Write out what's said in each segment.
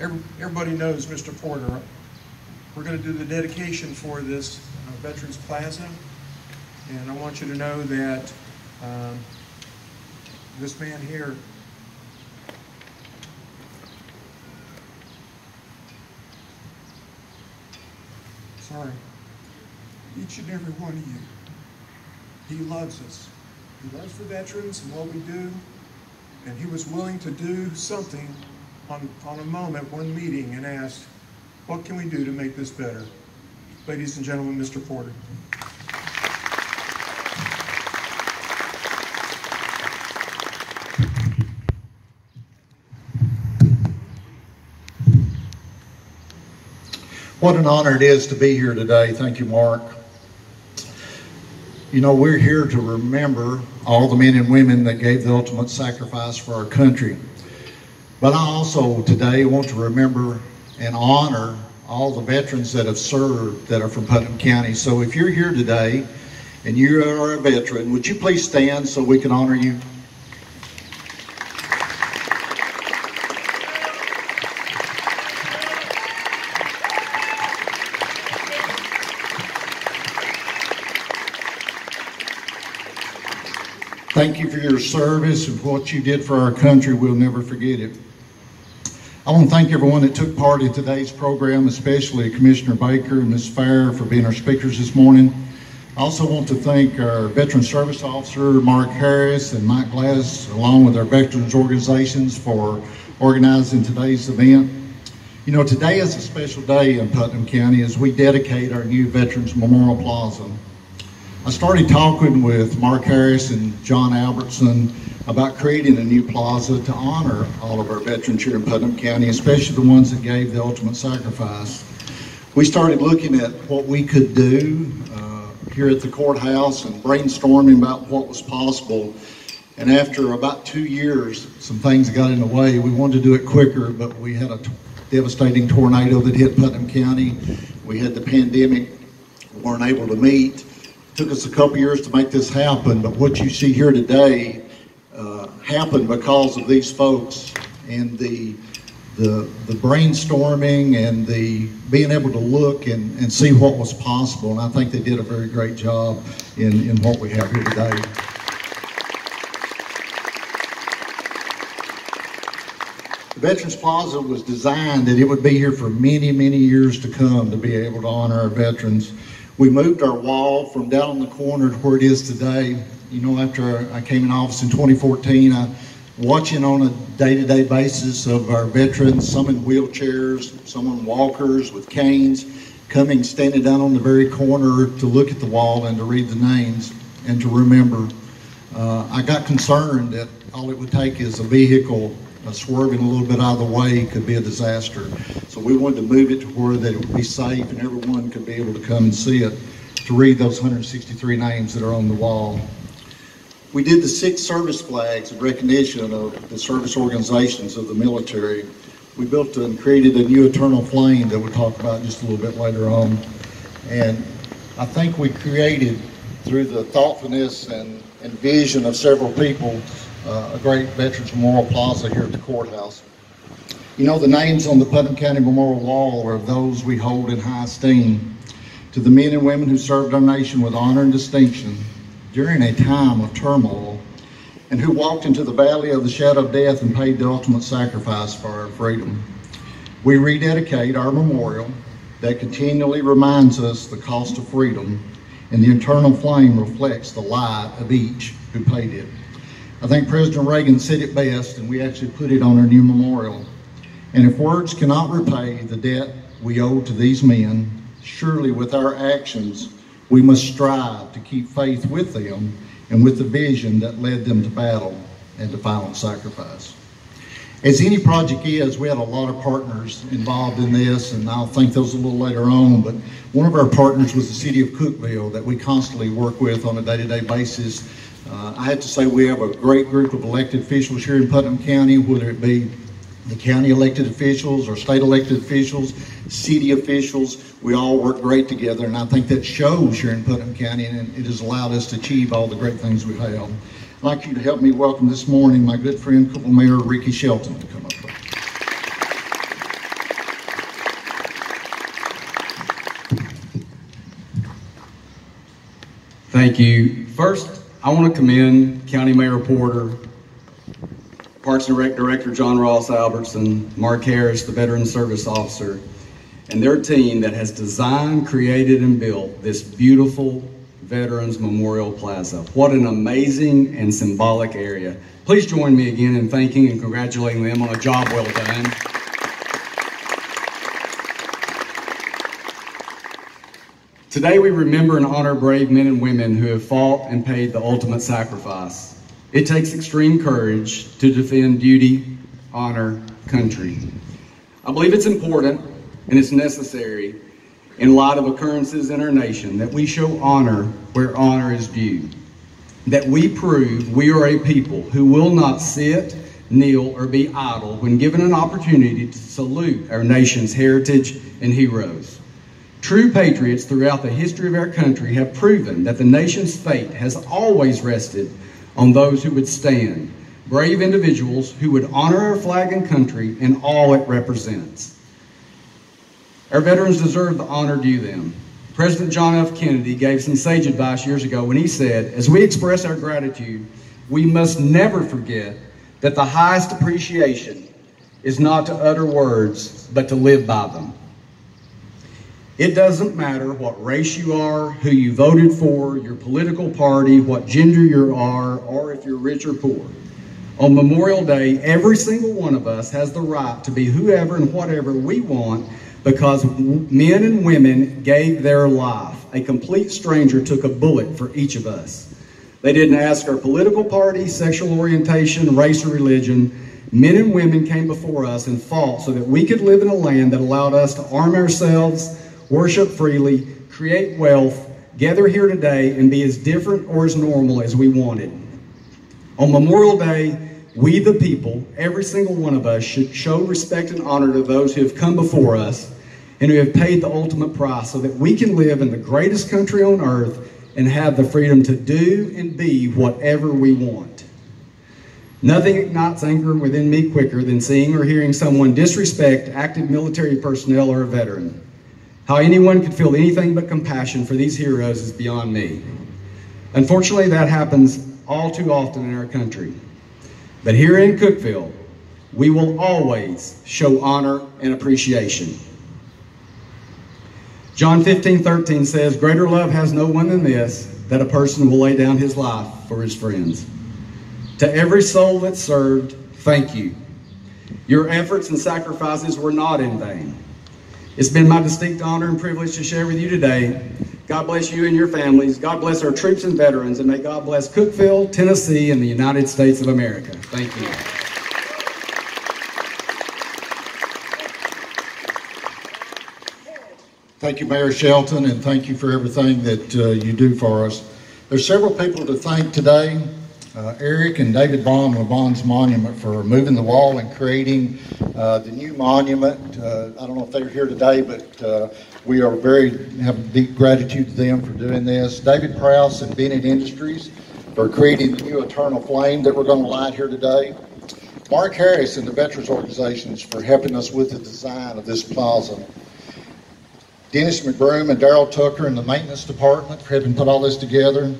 every- everybody knows Mr. Porter. We're going to do the dedication for this uh, Veterans Plaza. And I want you to know that um, this man here sorry, each and every one of you, he loves us. He loves the veterans and what we do, and he was willing to do something on, on a moment, one meeting, and asked, what can we do to make this better? Ladies and gentlemen, Mr. Porter. What an honor it is to be here today. Thank you, Mark. You know, we're here to remember all the men and women that gave the ultimate sacrifice for our country. But I also today want to remember and honor all the veterans that have served that are from Putnam County. So if you're here today and you are a veteran, would you please stand so we can honor you? Thank you for your service and what you did for our country. We'll never forget it. I want to thank everyone that took part in today's program, especially Commissioner Baker and Ms. Fair for being our speakers this morning. I also want to thank our Veteran Service Officer, Mark Harris, and Mike Glass, along with our veterans organizations for organizing today's event. You know, today is a special day in Putnam County as we dedicate our new Veterans Memorial Plaza. I started talking with Mark Harris and John Albertson about creating a new plaza to honor all of our veterans here in Putnam County, especially the ones that gave the ultimate sacrifice. We started looking at what we could do uh, here at the courthouse and brainstorming about what was possible. And after about two years, some things got in the way. We wanted to do it quicker, but we had a devastating tornado that hit Putnam County. We had the pandemic, weren't able to meet It took us a couple years to make this happen, but what you see here today uh, happened because of these folks and the the the brainstorming and the being able to look and, and see what was possible. And I think they did a very great job in, in what we have here today. The Veterans Plaza was designed that it would be here for many, many years to come to be able to honor our veterans. We moved our wall from down in the corner to where it is today. You know, after I came in office in 2014, I watching on a day-to-day basis of our veterans, some in wheelchairs, some on walkers with canes, coming, standing down on the very corner to look at the wall and to read the names and to remember. Uh, I got concerned that all it would take is a vehicle uh, swerving a little bit out of the way could be a disaster. So we wanted to move it to where that it would be safe and everyone could be able to come and see it to read those 163 names that are on the wall. We did the six service flags in recognition of the service organizations of the military. We built and created a new eternal flame that we'll talk about just a little bit later on. And I think we created, through the thoughtfulness and, and vision of several people, uh, a great Veterans Memorial Plaza here at the courthouse. You know, the names on the Putnam County Memorial Wall are those we hold in high esteem. To the men and women who served our nation with honor and distinction during a time of turmoil and who walked into the valley of the shadow of death and paid the ultimate sacrifice for our freedom. We rededicate our memorial that continually reminds us the cost of freedom, and the eternal flame reflects the light of each who paid it. I think President Reagan said it best, and we actually put it on our new memorial. And if words cannot repay the debt we owe to these men, surely with our actions, we must strive to keep faith with them and with the vision that led them to battle and to final sacrifice. As any project is, we had a lot of partners involved in this, and I'll thank those a little later on. But one of our partners was the city of Cookeville that we constantly work with on a day to day basis. Uh, I have to say, we have a great group of elected officials here in Putnam County, whether it be the county elected officials or state elected officials, city officials, we all work great together. And I think that shows here in Putnam County and it has allowed us to achieve all the great things we have. I'd like you to help me welcome this morning my good friend, Cookeville Mayor Ricky Shelton to come up here. Thank you. First, I want to commend County Mayor Porter Parks and Rec Director John Ross Albertson, Mark Harris, the Veteran Service Officer, and their team that has designed, created, and built this beautiful Veterans Memorial Plaza. What an amazing and symbolic area. Please join me again in thanking and congratulating them on a job well done. Today we remember and honor brave men and women who have fought and paid the ultimate sacrifice. It takes extreme courage to defend duty, honor, country. I believe it's important and it's necessary in light of occurrences in our nation that we show honor where honor is due. That we prove we are a people who will not sit, kneel, or be idle when given an opportunity to salute our nation's heritage and heroes. True patriots throughout the history of our country have proven that the nation's fate has always rested on those who would stand, brave individuals who would honor our flag and country and all it represents. Our veterans deserve the honor due them. President John F. Kennedy gave some sage advice years ago when he said, as we express our gratitude, we must never forget that the highest appreciation is not to utter words, but to live by them. It doesn't matter what race you are, who you voted for, your political party, what gender you are, or if you're rich or poor. On Memorial Day, every single one of us has the right to be whoever and whatever we want because men and women gave their life. A complete stranger took a bullet for each of us. They didn't ask our political party, sexual orientation, race, or religion. Men and women came before us and fought so that we could live in a land that allowed us to arm ourselves worship freely, create wealth, gather here today, and be as different or as normal as we wanted. On Memorial Day, we the people, every single one of us, should show respect and honor to those who have come before us and who have paid the ultimate price so that we can live in the greatest country on earth and have the freedom to do and be whatever we want. Nothing ignites anger within me quicker than seeing or hearing someone disrespect active military personnel or a veteran. How anyone could feel anything but compassion for these heroes is beyond me. Unfortunately, that happens all too often in our country. But here in Cookeville, we will always show honor and appreciation. John 15, 13 says, Greater love has no one than this, that a person will lay down his life for his friends. To every soul that served, thank you. Your efforts and sacrifices were not in vain. It's been my distinct honor and privilege to share with you today. God bless you and your families. God bless our troops and veterans, and may God bless Cookeville, Tennessee, and the United States of America. Thank you. Thank you, Mayor Shelton, and thank you for everything that uh, you do for us. There's several people to thank today uh, Eric and David Bond of Bond's Monument for moving the wall and creating uh, the new monument. Uh, I don't know if they're here today, but uh, we are very have deep gratitude to them for doing this. David Prouse and Bennett Industries for creating the new eternal flame that we're going to light here today. Mark Harris and the Veterans Organizations for helping us with the design of this plaza. Dennis McBroom and Daryl Tucker in the maintenance department for helping put all this together.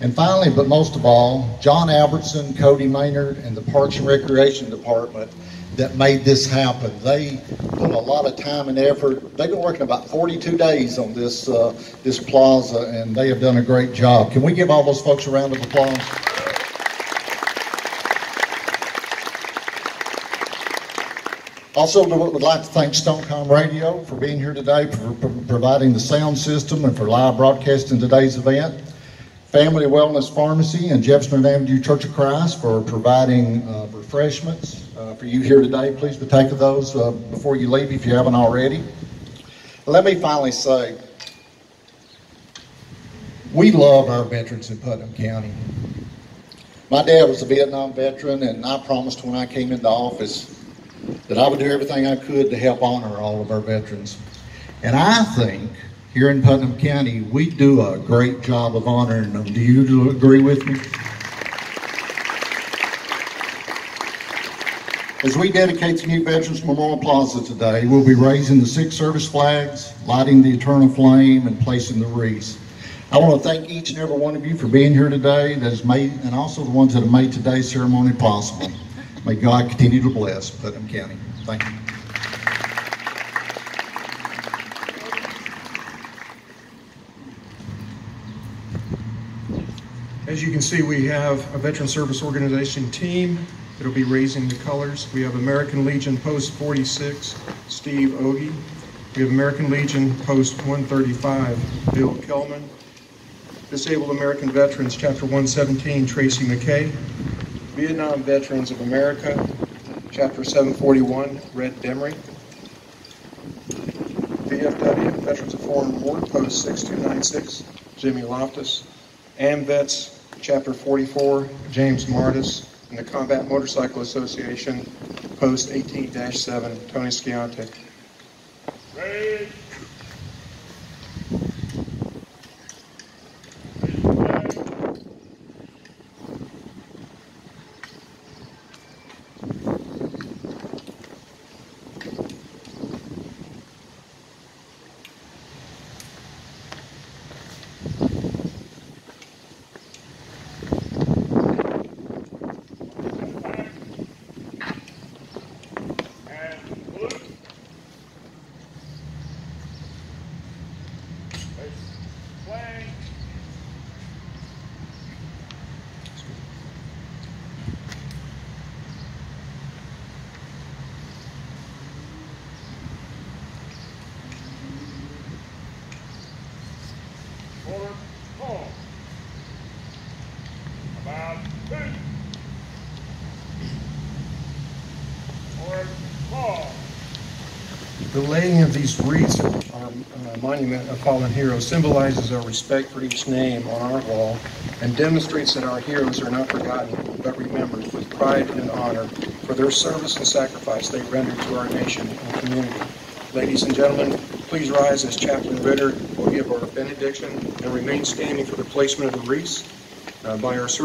And finally, but most of all, John Albertson, Cody Maynard, and the Parks and Recreation Department that made this happen. They put a lot of time and effort. They've been working about 42 days on this uh, this plaza, and they have done a great job. Can we give all those folks a round of applause? Also, would like to thank Stonecom Radio for being here today, for, for providing the sound system, and for live broadcasting today's event. Family Wellness Pharmacy and Jefferson Avenue Church of Christ for providing uh, refreshments uh, for you here today. Please partake of those uh, before you leave if you haven't already. Let me finally say, we love our veterans in Putnam County. My dad was a Vietnam veteran, and I promised when I came into office that I would do everything I could to help honor all of our veterans. And I think here in Putnam County, we do a great job of honoring them. Do you agree with me? As we dedicate the new Veterans Memorial Plaza today, we'll be raising the six service flags, lighting the eternal flame, and placing the wreaths. I want to thank each and every one of you for being here today that has made, and also the ones that have made today's ceremony possible. May God continue to bless Putnam County. Thank you. As you can see, we have a Veteran Service Organization team that'll be raising the colors. We have American Legion Post 46, Steve Ogie. We have American Legion Post 135, Bill Kelman. Disabled American Veterans, Chapter 117, Tracy McKay. Vietnam Veterans of America, Chapter 741, Red Demery. VFW, Veterans of Foreign War, Post 6296, Jimmy Loftus. AMVETS, Chapter 44, James Martis. And the Combat Motorcycle Association, Post 18-7, Tony Sciante. Ready? And salute. Face flag. Forward, call. About two. Forward, call. The laying of these wreaths on our uh, monument of fallen heroes symbolizes our respect for each name on our wall and demonstrates that our heroes are not forgotten but remembered with pride and honor for their service and sacrifice they rendered to our nation and community. Ladies and gentlemen, please rise as Chaplain Ritter will give our benediction and remain standing for the placement of the wreaths uh, by our service